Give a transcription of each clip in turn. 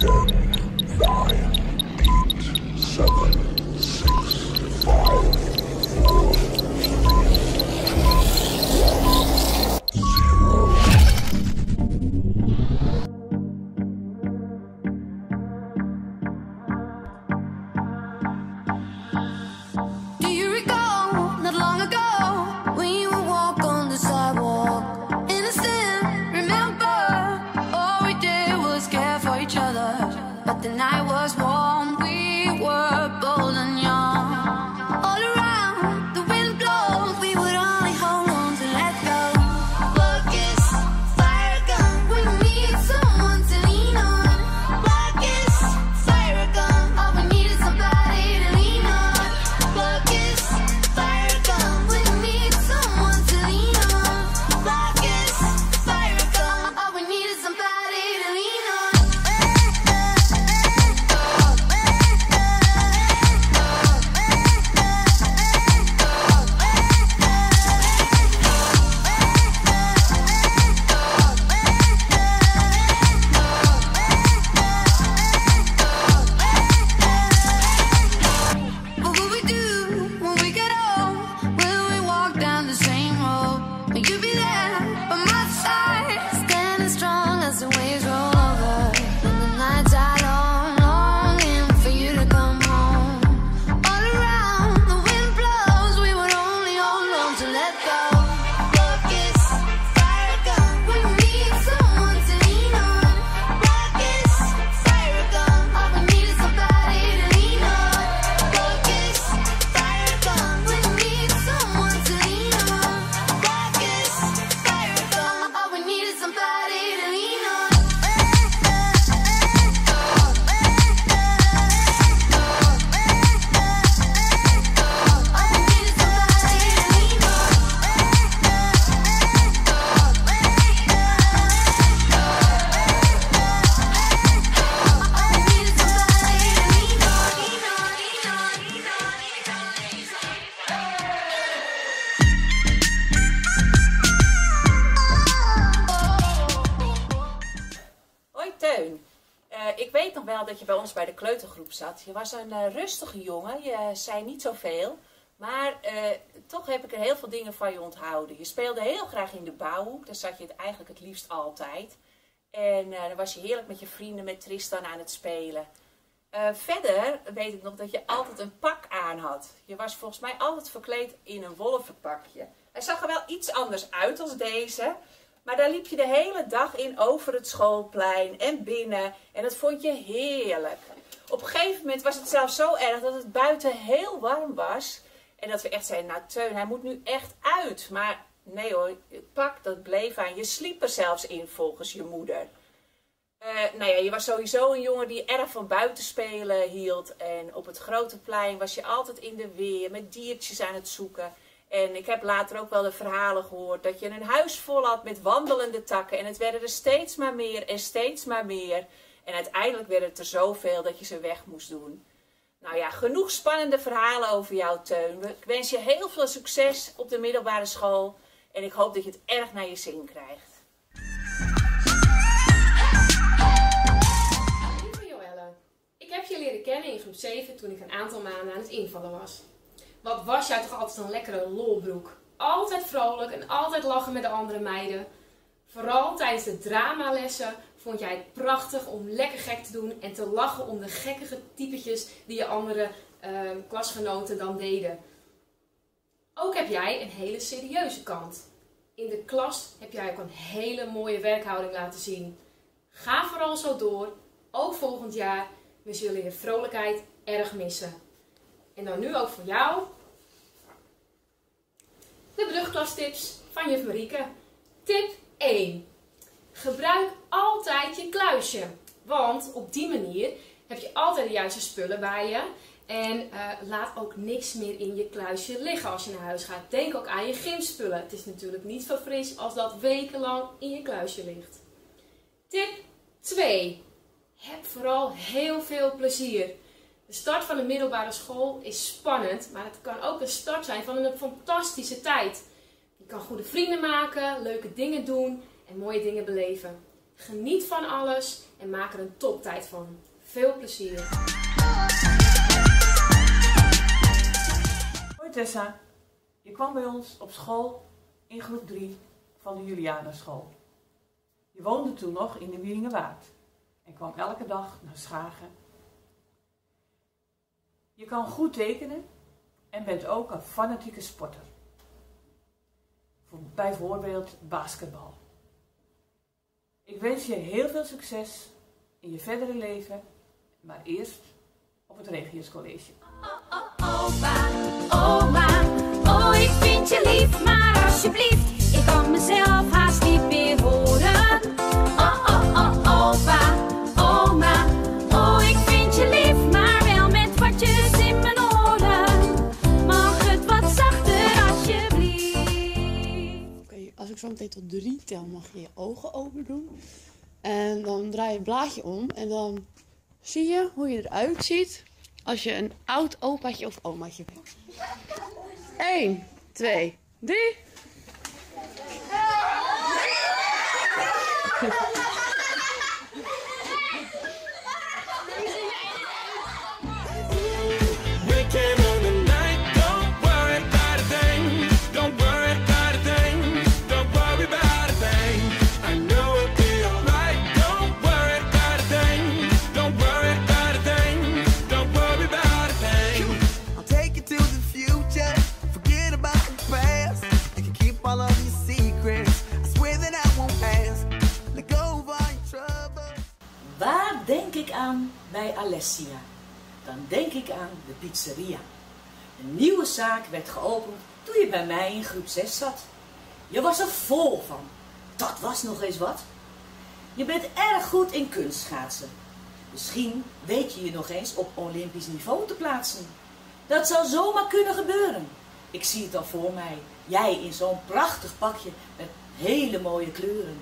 dat Je was een uh, rustige jongen, je zei niet zoveel. Maar uh, toch heb ik er heel veel dingen van je onthouden. Je speelde heel graag in de bouwhoek, daar zat je eigenlijk het liefst altijd. En dan was je heerlijk met je vrienden, met Tristan aan het spelen. verder weet ik nog dat je altijd een pak aan had. Je was volgens mij altijd verkleed in een wolvenpakje. Hij zag er wel iets anders uit als deze. Maar daar liep je de hele dag in over het schoolplein en binnen. En dat vond je heerlijk. Op een gegeven moment was het zelfs zo erg dat het buiten heel warm was. En dat we echt zeiden, nou Teun, hij moet nu echt uit. Maar nee hoor, pak dat bleef aan. Je sliep er zelfs in volgens je moeder. Uh, nou ja, je was sowieso een jongen die erg van buitenspelen hield. En op het grote plein was je altijd in de weer met diertjes aan het zoeken. En ik heb later ook wel de verhalen gehoord dat je een huis vol had met wandelende takken. En het werden er steeds maar meer en steeds maar meer. En uiteindelijk werden het er zoveel dat je ze weg moest doen. Nou ja, genoeg spannende verhalen over jou, Teun. Ik wens je heel veel succes op de middelbare school. En ik hoop dat je het erg naar je zin krijgt. Lieve Joelle, ik heb je leren kennen in groep 7 toen ik een aantal maanden aan het invallen was. Wat was jij toch altijd een lekkere lolbroek. Altijd vrolijk en altijd lachen met de andere meiden. Vooral tijdens de dramalessen vond jij het prachtig om lekker gek te doen en te lachen om de gekkige typetjes die je andere uh, klasgenoten dan deden. Ook heb jij een hele serieuze kant. In de klas heb jij ook een hele mooie werkhouding laten zien. Ga vooral zo door, ook volgend jaar. We zullen je vrolijkheid erg missen. En dan nu ook voor jou de brugklastips van juf Marieke. Tip 1. Gebruik altijd je kluisje. Want op die manier heb je altijd de juiste spullen bij je. En uh, laat ook niks meer in je kluisje liggen als je naar huis gaat. Denk ook aan je gymspullen. Het is natuurlijk niet zo fris als dat wekenlang in je kluisje ligt. Tip 2. Heb vooral heel veel plezier. De start van de middelbare school is spannend, maar het kan ook de start zijn van een fantastische tijd. Kan goede vrienden maken, leuke dingen doen en mooie dingen beleven. Geniet van alles en maak er een toptijd van. Veel plezier! Hoi Tessa, je kwam bij ons op school in groep 3 van de Julianaschool. Je woonde toen nog in de Wieringenwaard en kwam elke dag naar Schagen. Je kan goed tekenen en bent ook een fanatieke sporter. Voor bijvoorbeeld basketbal. Ik wens je heel veel succes in je verdere leven, maar eerst op het Regius College. Opa, oma, oh ik vind je lief, maar alsjeblieft, ik kan mezelf haast niet meer horen. Zo meteen tot drie tel, mag je je ogen open doen. En dan draai je het blaadje om en dan zie je hoe je eruit ziet als je een oud opaatje of omaatje bent. 1, 2, 3. Bij Alessia? Dan denk ik aan de pizzeria. Een nieuwe zaak werd geopend toen je bij mij in groep 6 zat. Je was er vol van. Dat was nog eens wat. Je bent erg goed in kunstschaatsen. Misschien weet je je nog eens op Olympisch niveau te plaatsen. Dat zou zomaar kunnen gebeuren. Ik zie het al voor mij. Jij in zo'n prachtig pakje met hele mooie kleuren.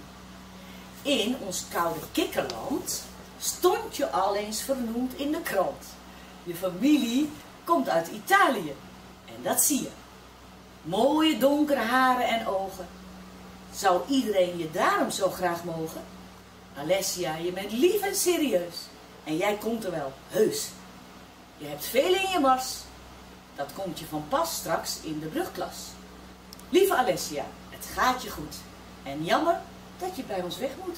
In ons koude kikkerland stond je al eens vernoemd in de krant. Je familie komt uit Italië en dat zie je. Mooie donkere haren en ogen. Zou iedereen je daarom zo graag mogen? Alessia, je bent lief en serieus en jij komt er wel heus. Je hebt veel in je mars. Dat komt je van pas straks in de brugklas. Lieve Alessia, het gaat je goed. En jammer dat je bij ons weg moet.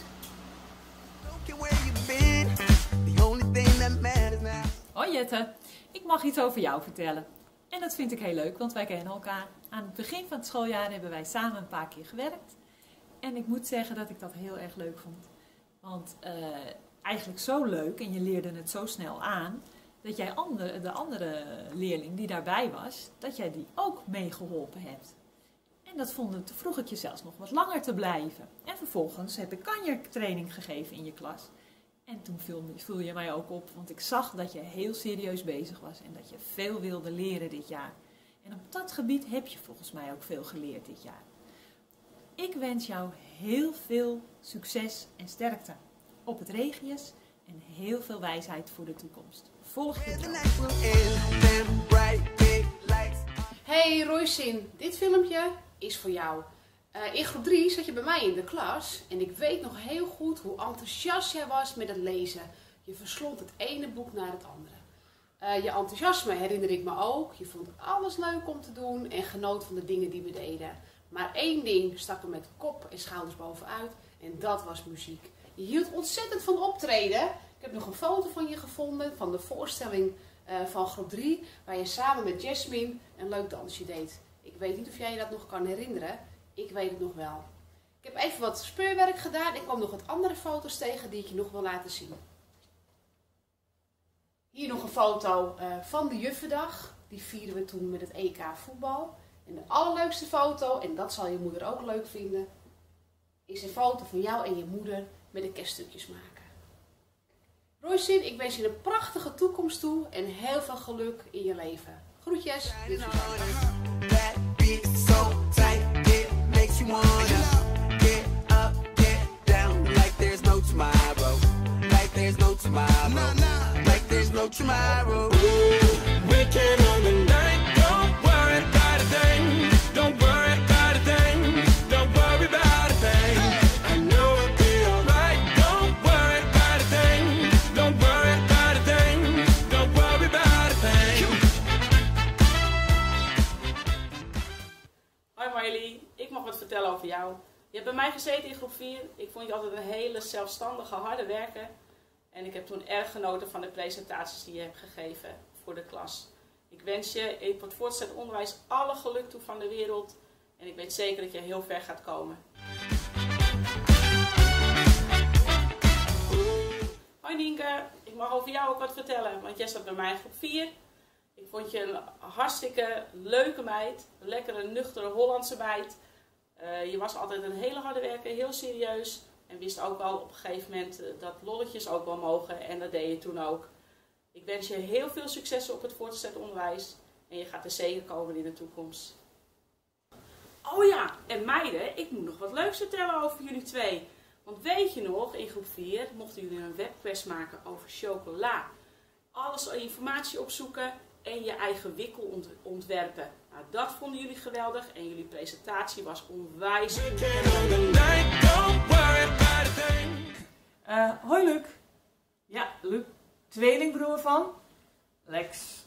Hoi Jette, ik mag iets over jou vertellen. En dat vind ik heel leuk, want wij kennen elkaar. Aan het begin van het schooljaar hebben wij samen een paar keer gewerkt. En ik moet zeggen dat ik dat heel erg leuk vond. Want eh, eigenlijk zo leuk, en je leerde het zo snel aan, dat jij de andere leerling die daarbij was, dat jij die ook meegeholpen hebt. En dat vond, toen vroeg ik je zelfs nog wat langer te blijven. En vervolgens heb ik kanjertraining gegeven in je klas. En toen viel, viel je mij ook op, want ik zag dat je heel serieus bezig was en dat je veel wilde leren dit jaar. En op dat gebied heb je volgens mij ook veel geleerd dit jaar. Ik wens jou heel veel succes en sterkte op het Regius en heel veel wijsheid voor de toekomst. Volg je. Hey Roysin, dit filmpje is voor jou. Eh, in groep 3 zat je bij mij in de klas en ik weet nog heel goed hoe enthousiast jij was met het lezen. Je verslond het ene boek naar het andere. Eh, je enthousiasme herinner ik me ook. Je vond alles leuk om te doen en genoot van de dingen die we deden. Maar één ding stak er met kop en schouders bovenuit en dat was muziek. Je hield ontzettend van optreden. Ik heb nog een foto van je gevonden van de voorstelling eh, van groep 3, waar je samen met Jasmine een leuk dansje deed. Ik weet niet of jij je dat nog kan herinneren. Ik weet het nog wel. Ik heb even wat speurwerk gedaan. Ik kwam nog wat andere foto's tegen die ik je nog wil laten zien. Hier nog een foto eh, van de Juffendag. Die vierden we toen met het EK voetbal. En de allerleukste foto, en dat zal je moeder ook leuk vinden, is een foto van jou en je moeder met de kerststukjes maken. Roysin, ik wens je een prachtige toekomst toe en heel veel geluk in je leven. Groetjes. You wanna. Get up, get down, like there's no tomorrow, like there's no tomorrow, like there's no tomorrow. Weekend on the night, bij mij gezeten in groep 4. Ik vond je altijd een hele zelfstandige, harde werker. En ik heb toen erg genoten van de presentaties die je hebt gegeven voor de klas. Ik wens je in het voortgezet onderwijs alle geluk toe van de wereld. En ik weet zeker dat je heel ver gaat komen. Hoi Nienke, ik mag over jou ook wat vertellen, want jij zat bij mij in groep 4. Ik vond je een hartstikke leuke meid, een lekkere, nuchtere Hollandse meid. Eh, je was altijd een hele harde werker, heel serieus. En wist ook wel op een gegeven moment eh, dat lolletjes ook wel mogen. En dat deed je toen ook. Ik wens je heel veel succes op het voortgezet onderwijs. En je gaat er zeker komen in de toekomst. Oh ja, en meiden, ik moet nog wat leuks vertellen over jullie twee. Want weet je nog, in groep 4 mochten jullie een webquest maken over chocola. Alles informatie opzoeken en je eigen wikkel ont- ontwerpen. Nou, dat vonden jullie geweldig en jullie presentatie was onwijs goed. Eh, hoi Luc. Ja, Luc, tweelingbroer van Lex.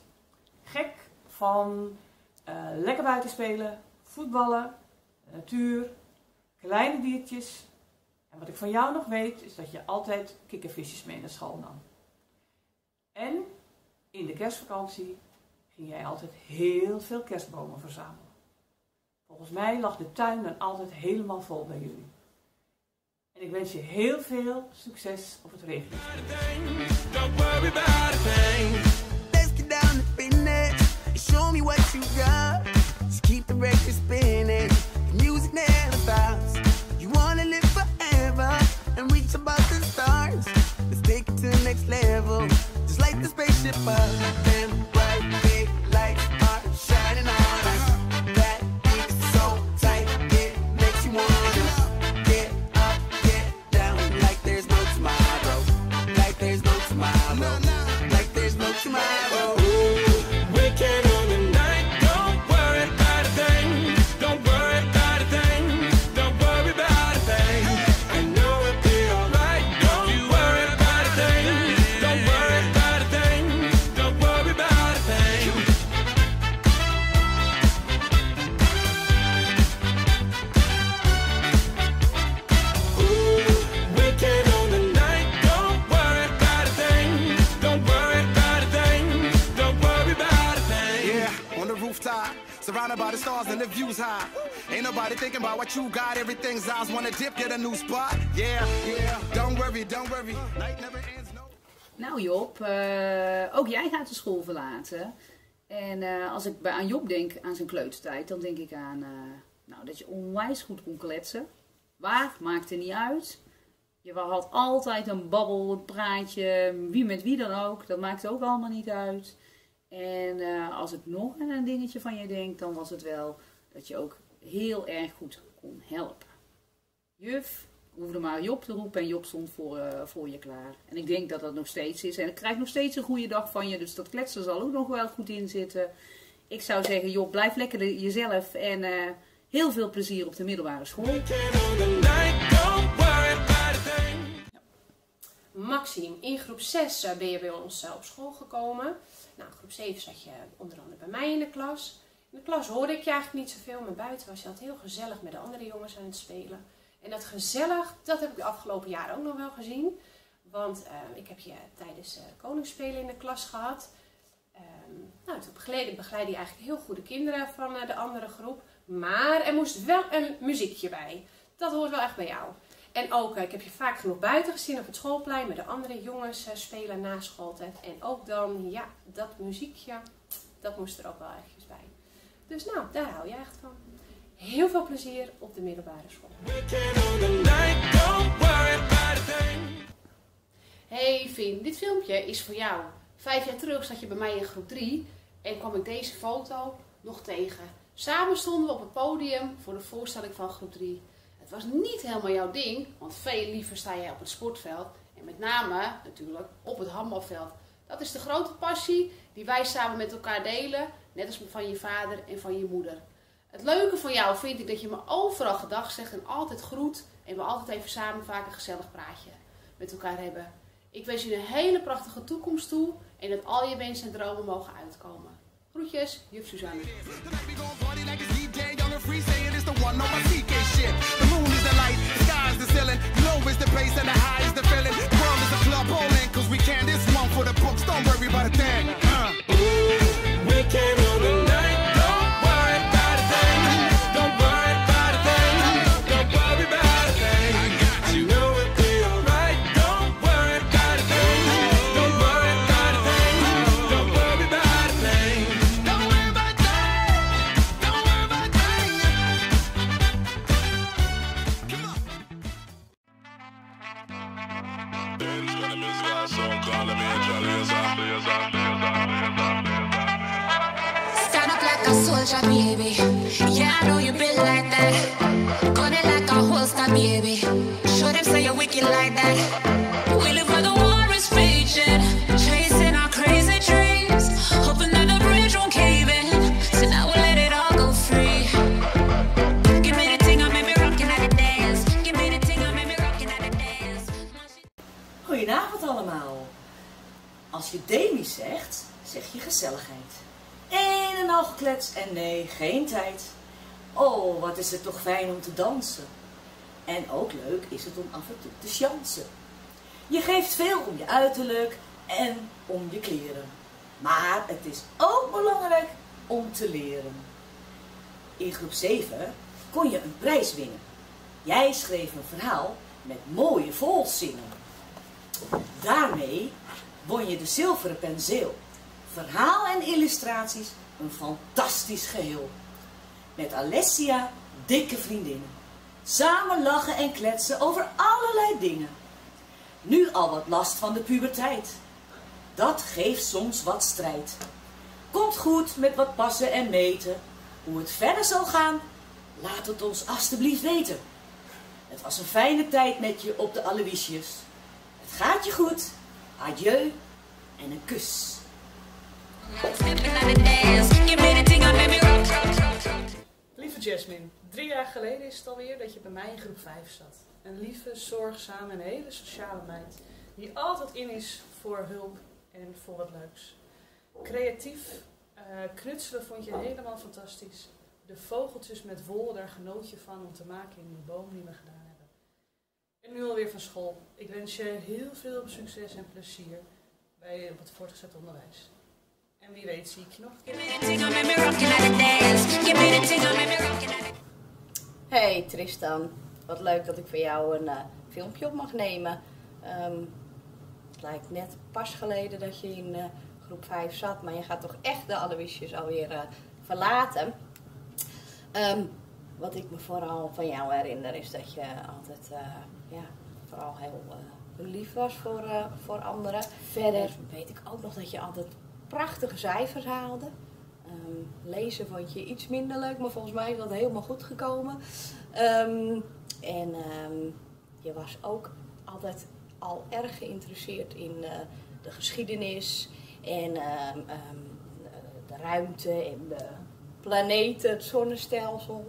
Gek van eh, lekker buiten spelen, voetballen, natuur, kleine diertjes. En wat ik van jou nog weet, is dat je altijd kikkervisjes mee naar school nam. En in de kerstvakantie ging jij altijd heel veel kerstbomen verzamelen. Volgens mij lag de tuin dan altijd helemaal vol bij jullie. En ik wens je heel veel succes op het business. Show me what you got. Keep the spinning. The music never. Eyes wanna dip, get a new spot. Yeah, yeah. Don't worry, don't worry. Nou Job, eh, ook jij gaat de school verlaten. En eh, als ik bij, aan Job denk, aan zijn kleutertijd, dan denk ik aan eh, nou, dat je onwijs goed kon kletsen. Waar, maakt er niet uit. Je had altijd een babbel, een praatje, wie met wie dan ook. Dat maakt ook allemaal niet uit. En als ik nog aan een dingetje van je denk, dan was het wel dat je ook heel erg goed kon helpen. Juf, hoefde maar Job te roepen en Job stond voor, eh, voor je klaar. En ik denk dat dat nog steeds is. En ik krijg nog steeds een goede dag van je, dus dat kletsen zal ook nog wel goed in zitten. Ik zou zeggen, Job, blijf lekker de- jezelf en eh, heel veel plezier op de middelbare school. Maxime, in groep 6 eh, ben je bij ons op school gekomen. Nou, in groep 7 zat je onder andere bij mij in de klas. In de klas hoorde ik je eigenlijk niet zoveel, maar buiten was je altijd heel gezellig met de andere jongens aan het spelen. En dat gezellig, dat heb ik de afgelopen jaren ook nog wel gezien. Want eh, ik heb je tijdens eh koningsspelen in de klas gehad. Ehm, nou, toen begeleidde, begeleidde je eigenlijk heel goede kinderen van eh, de andere groep. Maar er moest wel een muziekje bij. Dat hoort wel echt bij jou. En ook, ik heb je vaak genoeg buiten gezien op het schoolplein met de andere jongens spelen na schooltijd. En ook dan, ja, dat muziekje, dat moest er ook wel eventjes bij. Dus nou, daar hou je echt van. Heel veel plezier op de middelbare school. Hey Vin, dit filmpje is voor jou. Vijf jaar terug zat je bij mij in groep 3 en kwam ik deze foto nog tegen. Samen stonden we op het podium voor de voorstelling van groep 3. Het was niet helemaal jouw ding, want veel liever sta jij op het sportveld. En met name natuurlijk op het handbalveld. Dat is de grote passie die wij samen met elkaar delen, net als van je vader en van je moeder. Het leuke van jou vind ik dat je me overal gedag zegt en altijd groet. En we altijd even samen vaak een gezellig praatje met elkaar hebben. Ik wens je een hele prachtige toekomst toe en dat al je wensen en dromen mogen uitkomen. Groetjes, juf Suzanne. We live our crazy dreams, won't cave let it all go free. Goedenavond allemaal. Als je Demi zegt, zeg je gezelligheid. Een en al en nee, geen tijd. Oh, wat is het toch fijn om te dansen. En ook leuk is het om af en toe te chansen. Je geeft veel om je uiterlijk en om je kleren. Maar het is ook belangrijk om te leren. In groep 7 kon je een prijs winnen. Jij schreef een verhaal met mooie volzinnen. Daarmee won je de zilveren penseel. Verhaal en illustraties, een fantastisch geheel. Met Alessia, dikke vriendinnen. Samen lachen en kletsen over allerlei dingen. Nu al wat last van de puberteit. Dat geeft soms wat strijd. Komt goed met wat passen en meten. Hoe het verder zal gaan, laat het ons alstublieft weten. Het was een fijne tijd met je op de Aloysius. Het gaat je goed. Adieu en een kus. Jasmine, drie jaar geleden is het alweer dat je bij mij in groep 5 zat. Een lieve, zorgzame en hele sociale meid. Die altijd in is voor hulp en voor wat leuks. Creatief, eh, knutselen vond je helemaal fantastisch. De vogeltjes met wol, daar genoot je van om te maken in die boom die we gedaan hebben. En nu alweer van school. Ik wens je heel veel succes en plezier bij het voortgezet onderwijs. En wie weet zie ik je nog. Hey Tristan, wat leuk dat ik voor jou een eh, filmpje op mag nemen. Ehm, het lijkt net pas geleden dat je in eh, groep 5 zat, maar je gaat toch echt de Aloysius alweer eh, verlaten. Ehm, wat ik me vooral van jou herinner is dat je altijd eh, ja, vooral heel eh, lief was voor, eh, voor anderen. Verder weet ik ook nog dat je altijd prachtige cijfers haalde. Ehm, lezen vond je iets minder leuk, maar volgens mij is dat helemaal goed gekomen. Ehm, en ehm, je was ook altijd al erg geïnteresseerd in eh, de geschiedenis en de ruimte en de planeten, het zonnestelsel.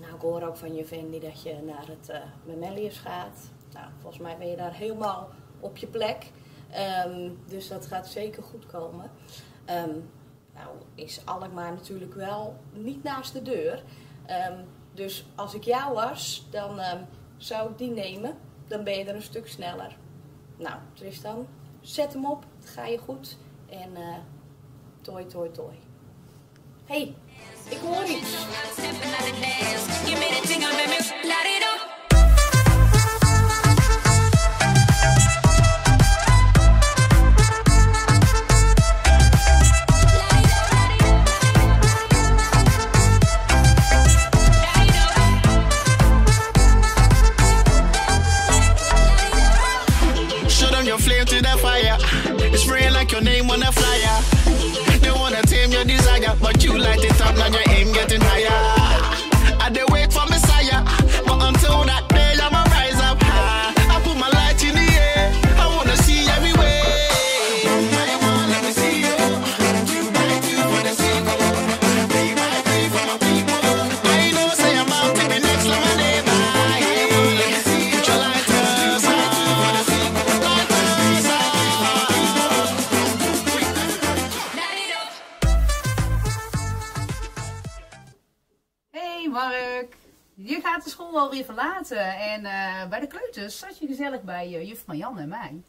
Nou, ik hoor ook van je Vendi dat je naar het Memelius gaat. Nou, volgens mij ben je daar helemaal op je plek. Ehm, dus dat gaat zeker goed komen. Ehm, nou is Alkmaar natuurlijk wel niet naast de deur. Ehm, dus als ik jou was, dan zou ik die nemen. Dan ben je er een stuk sneller. Nou, Tristan, zet hem op. Het gaat je goed. En eh toi, toi, toi. hey, ik hoor iets. Alweer verlaten. En eh, bij de kleuters zat je gezellig bij eh, juf Marianne en mij.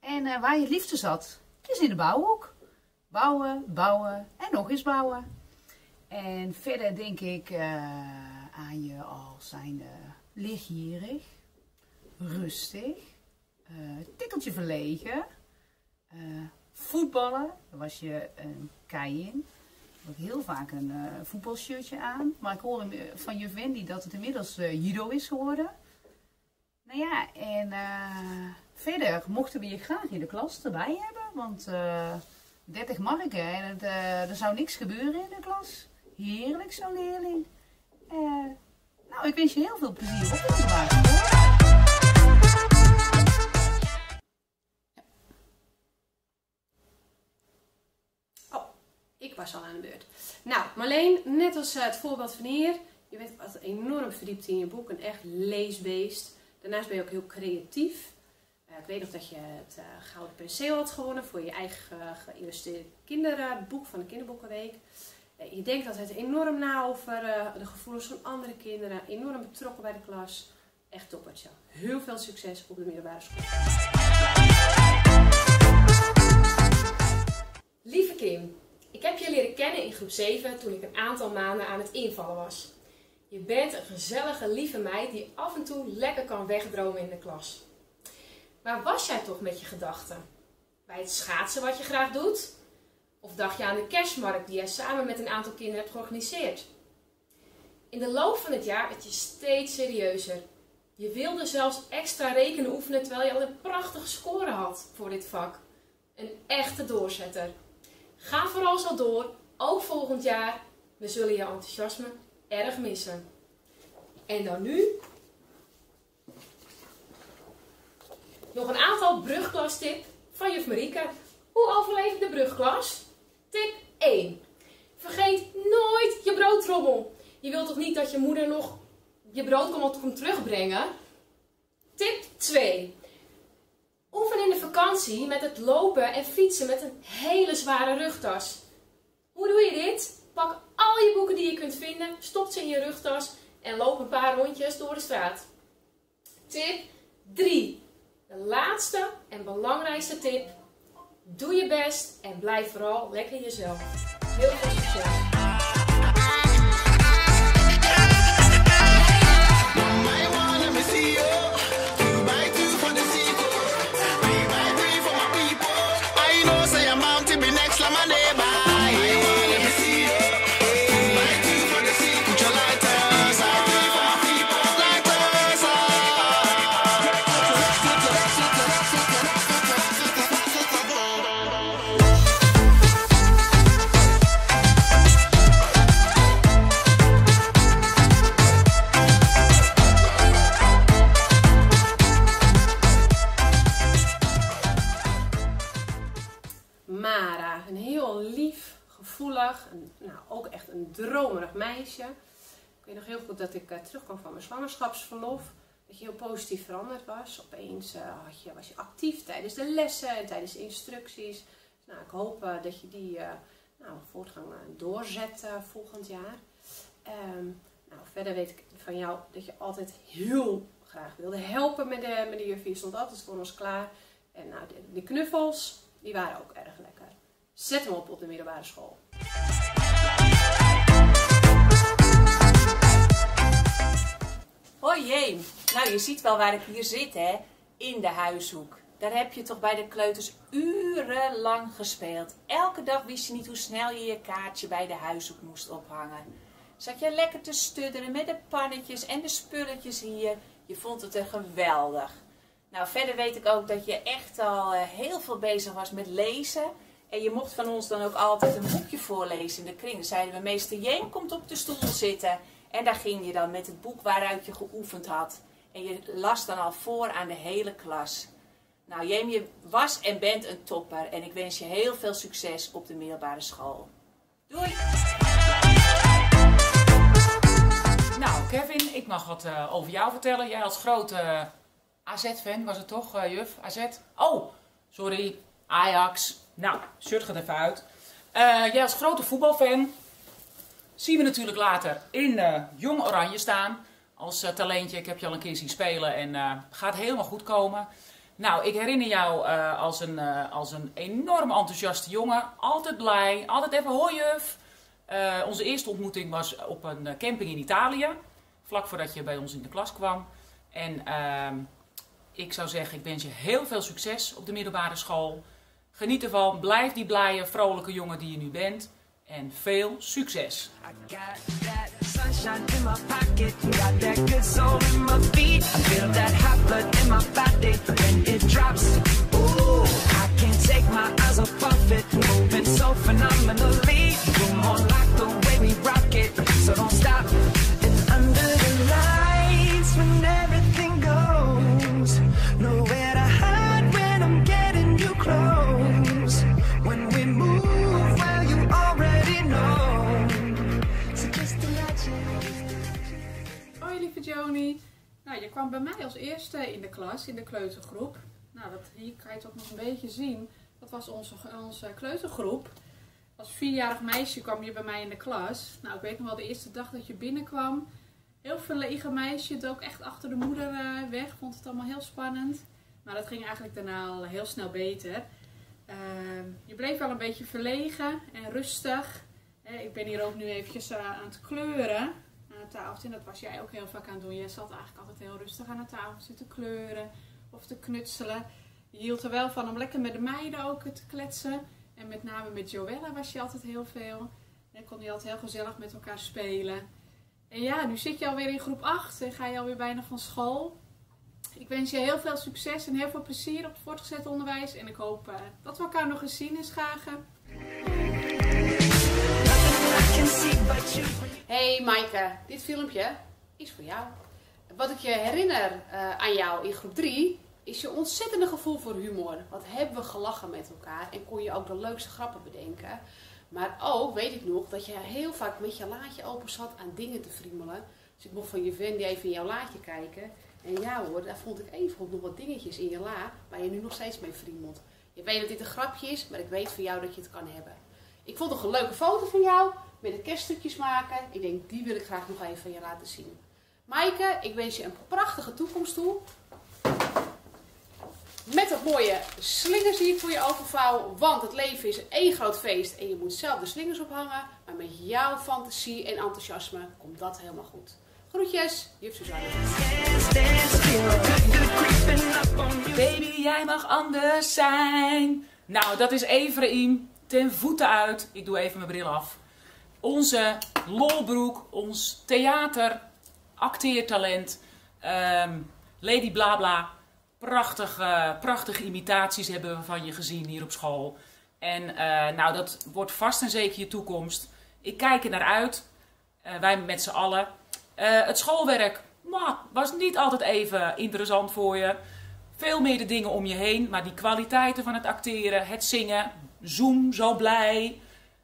En eh, waar je het liefste zat, is in de bouwhoek. Bouwen, bouwen en nog eens bouwen. En verder denk ik aan je als zijnde lichtgierig, rustig, tikkeltje verlegen, voetballen, daar was je een kei in. Had heel vaak een eh, voetbalshirtje aan. Maar ik hoorde eh, van juf Wendy dat het inmiddels eh, judo is geworden. Nou ja, en verder mochten we je graag in de klas erbij hebben. Want eh 30 marken en het, er zou niks gebeuren in de klas. Heerlijk zo'n leerling. Nou, ik wens je heel veel plezier op basisschool. Ik was al aan de beurt. Nou, Marleen, net als eh, het voorbeeld van hier, je bent altijd enorm verdiept in je boek, een echt leesbeest. Daarnaast ben je ook heel creatief. Eh, ik weet nog dat je het eh, Gouden Penseel had gewonnen voor je eigen geïllustreerde kinderboek van de Kinderboekenweek. Je denkt altijd enorm na over de gevoelens van andere kinderen, enorm betrokken bij de klas. Echt toppertje. Heel veel succes op de middelbare school. Lieve Kim, ik heb je leren kennen in groep 7 toen ik een aantal maanden aan het invallen was. Je bent een gezellige, lieve meid die af en toe lekker kan wegdromen in de klas. Waar was jij toch met je gedachten? Bij het schaatsen wat je graag doet? Of dacht je aan de kerstmarkt die jij samen met een aantal kinderen hebt georganiseerd? In de loop van het jaar werd je steeds serieuzer. Je wilde zelfs extra rekenen oefenen terwijl je al een prachtige score had voor dit vak. Een echte doorzetter. Ga vooral zo door, ook volgend jaar. We zullen je enthousiasme erg missen. En dan nu nog een aantal brugklastip van juf Marieke. Hoe overleef ik de brugklas? Tip 1. Vergeet nooit je broodtrommel. Je wilt toch niet dat je moeder nog je broodtrommel komt terugbrengen? Tip 2. Oefen in de vakantie met het lopen en fietsen met een hele zware rugtas. Hoe doe je dit? Pak al je boeken die je kunt vinden, stop ze in je rugtas en loop een paar rondjes door de straat. Tip 3. De laatste en belangrijkste tip. Doe je best en blijf vooral lekker jezelf. Heel veel succes! Terugkwam van mijn zwangerschapsverlof. Dat je heel positief veranderd was. Opeens eh, had je, was je actief tijdens de lessen en tijdens de instructies. Nou, ik hoop eh, dat je die eh, nou, voortgang doorzet volgend jaar. Ehm, nou, verder weet ik van jou dat je altijd heel graag wilde helpen met de, met de juf. Je stond altijd voor ons klaar. En nou, de, de knuffels, die waren ook erg lekker. Zet hem op op de middelbare school. Hoi Jeem. Nou, je ziet wel waar ik hier zit, hè? In de huishoek. Daar heb je toch bij de kleuters urenlang gespeeld. Elke dag wist je niet hoe snel je je kaartje bij de huishoek moest ophangen. Zat je lekker te studderen met de pannetjes en de spulletjes hier. Je vond het er geweldig. Nou, verder weet ik ook dat je echt al eh, heel veel bezig was met lezen. En je mocht van ons dan ook altijd een boekje voorlezen in de kring. Zeiden we, meester Jeem komt op de stoel zitten. En daar ging je dan met het boek waaruit je geoefend had. En je las dan al voor aan de hele klas. Nou, Jeem, je was en bent een topper. En ik wens je heel veel succes op de middelbare school. Doei! Nou, Kevin, ik mag wat eh, over jou vertellen. Jij als grote eh, AZ-fan was het toch, eh, juf? AZ? Oh, sorry. Ajax. Nou, shirt gaat even uit. Jij als grote voetbalfan zien we natuurlijk later in eh, Jong Oranje staan. als eh, talentje. Ik heb je al een keer zien spelen en eh, gaat helemaal goed komen. Nou, ik herinner jou als, een, als een enorm enthousiaste jongen. Altijd blij, altijd even hoi juf. Onze eerste ontmoeting was op een camping in Italië. Vlak voordat je bij ons in de klas kwam. En ehm, ik zou zeggen, ik wens je heel veel succes op de middelbare school. Geniet ervan, blijf die blije, vrolijke jongen die je nu bent. En veel succes! I can't take my eyes off of it, moving so phenomenally. You're more kwam bij mij als eerste in de klas, in de kleutergroep. Nou, dat, hier kan je het ook nog een beetje zien. Dat was onze, onze kleutergroep. Als vierjarig meisje kwam je bij mij in de klas. Nou, ik weet nog wel de eerste dag dat je binnenkwam. Heel verlegen meisje, het ook echt achter de moeder eh, weg. Vond het allemaal heel spannend. Maar dat ging eigenlijk daarna al heel snel beter. Ehm, je bleef wel een beetje verlegen en rustig. Eh, ik ben hier ook nu eventjes eh, aan het kleuren En dat was jij ook heel vaak aan het doen. Jij zat eigenlijk altijd heel rustig aan de tafel te kleuren of te knutselen. Je hield er wel van om lekker met de meiden ook te kletsen. En met name met Joella was je altijd heel veel. Dan kon je altijd heel gezellig met elkaar spelen. En ja, nu zit je alweer in groep 8 en ga je alweer bijna van school. Ik wens je heel veel succes en heel veel plezier op het voortgezet onderwijs. En ik hoop eh, dat we elkaar nog eens zien in Schagen. Hey Maaike, dit filmpje is voor jou. Wat ik je herinner eh, aan jou in groep 3 is je ontzettende gevoel voor humor. Wat hebben we gelachen met elkaar en kon je ook de leukste grappen bedenken. Maar ook weet ik nog dat je heel vaak met je laadje open zat aan dingen te friemelen. Dus ik mocht van je Wendy even in jouw laadje kijken. En ja hoor, daar vond ik even nog wat dingetjes in je la waar je nu nog steeds mee friemelt. Je weet dat dit een grapje is, maar ik weet van jou dat je het kan hebben. Ik vond nog een leuke foto van jou met de kerststukjes maken. Ik denk, die wil ik graag nog even van je laten zien. Maaike, ik wens je een prachtige toekomst toe. Met dat mooie slingers die ik voor je overvouw. Want het leven is één groot feest en je moet zelf de slingers ophangen. Maar met jouw fantasie en enthousiasme komt dat helemaal goed. Groetjes, juf Suzanne. Baby, jij mag anders zijn. Nou, dat is Evreem ten voeten uit. Ik doe even mijn bril af. Onze lolbroek, ons theater, acteertalent, ehm, Lady Blabla. Prachtige, prachtige imitaties hebben we van je gezien hier op school. En eh, nou, dat wordt vast en zeker je toekomst. Ik kijk er naar uit. Eh, wij met z'n allen. Eh, het schoolwerk was niet altijd even interessant voor je. Veel meer de dingen om je heen. Maar die kwaliteiten van het acteren, het zingen, zoom, zo blij.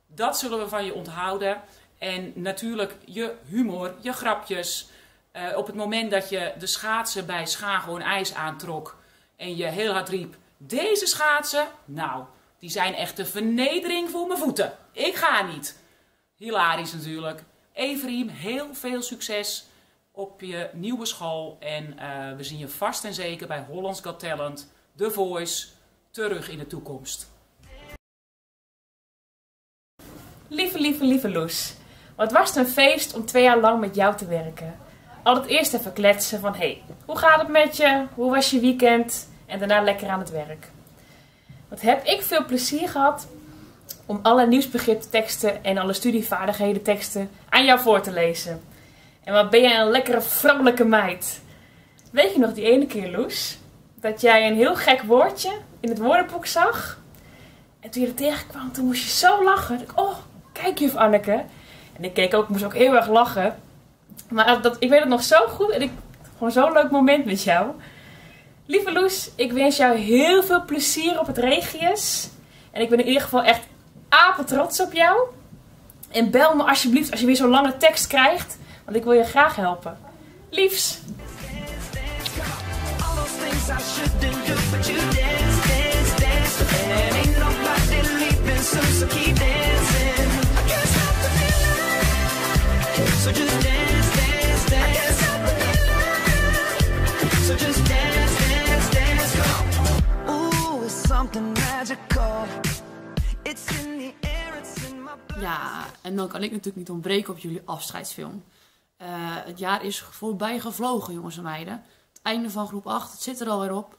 Dat zullen we van je onthouden. En natuurlijk je humor, je grapjes. Eh, op het moment dat je de schaatsen bij Schago en IJs aantrok. En je heel hard riep, deze schaatsen, nou, die zijn echt een vernedering voor mijn voeten. Ik ga niet. Hilarisch natuurlijk. Everiem, heel veel succes op je nieuwe school. En eh, we zien je vast en zeker bij Hollands Got Talent, The Voice, terug in de toekomst. Lieve, lieve, lieve Loes. Wat was het een feest om twee jaar lang met jou te werken. Altijd eerst even kletsen van, hey, hoe gaat het met je? Hoe was je weekend? En daarna lekker aan het werk. Wat heb ik veel plezier gehad om alle nieuwsbegripteksten en alle studievaardigheden teksten aan jou voor te lezen. En wat ben jij een lekkere vrolijke meid. Weet je nog die ene keer, Loes? Dat jij een heel gek woordje in het woordenboek zag. En toen je er tegenkwam, toen moest je zo lachen. Ik, oh, kijk juf Anneke. En ik keek ook, moest ook heel erg lachen. Maar dat, ik weet het nog zo goed. En ik, gewoon zo'n leuk moment met jou. Lieve Loes, ik wens jou heel veel plezier op het Regius. En ik ben in ieder geval echt apen trots op jou. En bel me alsjeblieft als je weer zo'n lange tekst krijgt. Want ik wil je graag helpen. Liefs. Ja, en dan kan ik natuurlijk niet ontbreken op jullie afscheidsfilm. Eh, het jaar is voorbij gevlogen, jongens en meiden. Het einde van groep 8, het zit er alweer op.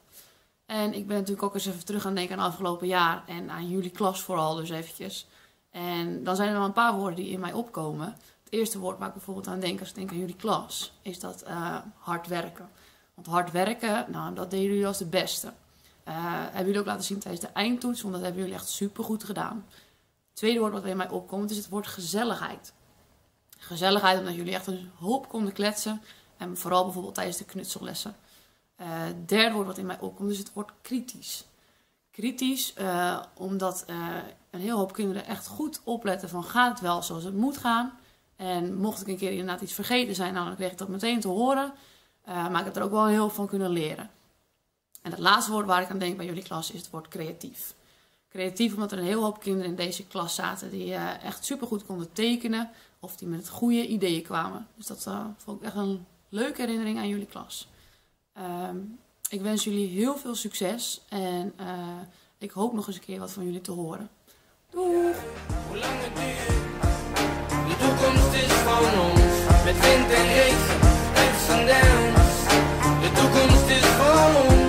En ik ben natuurlijk ook eens even terug aan denken aan het afgelopen jaar. En aan jullie klas vooral dus eventjes. En dan zijn er wel een paar woorden die in mij opkomen. Het eerste woord waar ik bijvoorbeeld aan denk als ik denk aan jullie klas, is dat eh, hard werken. Want hard werken, nou, dat deden jullie als de beste. Eh, hebben jullie ook laten zien tijdens de eindtoets, want dat hebben jullie echt supergoed gedaan. Het tweede woord wat bij mij opkomt is het woord gezelligheid. Gezelligheid omdat jullie echt een hoop konden kletsen. En vooral bijvoorbeeld tijdens de knutsellessen. Het derde woord wat in mij opkomt is het woord kritisch. Kritisch omdat een heel hoop kinderen echt goed opletten van gaat het wel zoals het moet gaan. En mocht ik een keer inderdaad iets vergeten zijn, dan kreeg ik dat meteen te horen. Eh, maar ik heb er ook wel heel veel van kunnen leren. En het laatste woord waar ik aan denk bij jullie klas is het woord creatief. Creatief omdat er een heel hoop kinderen in deze klas zaten die eh, echt supergoed konden tekenen. Of die met goede ideeën kwamen. Dus dat eh, vond ik echt een leuke herinnering aan jullie klas. Ehm, ik wens jullie heel veel succes. En ik hoop nog eens een keer wat van jullie te horen. Doei! Zukunft ist von uns, mit Wind in Regen, Ups und Downs. Die Zukunft ist von uns.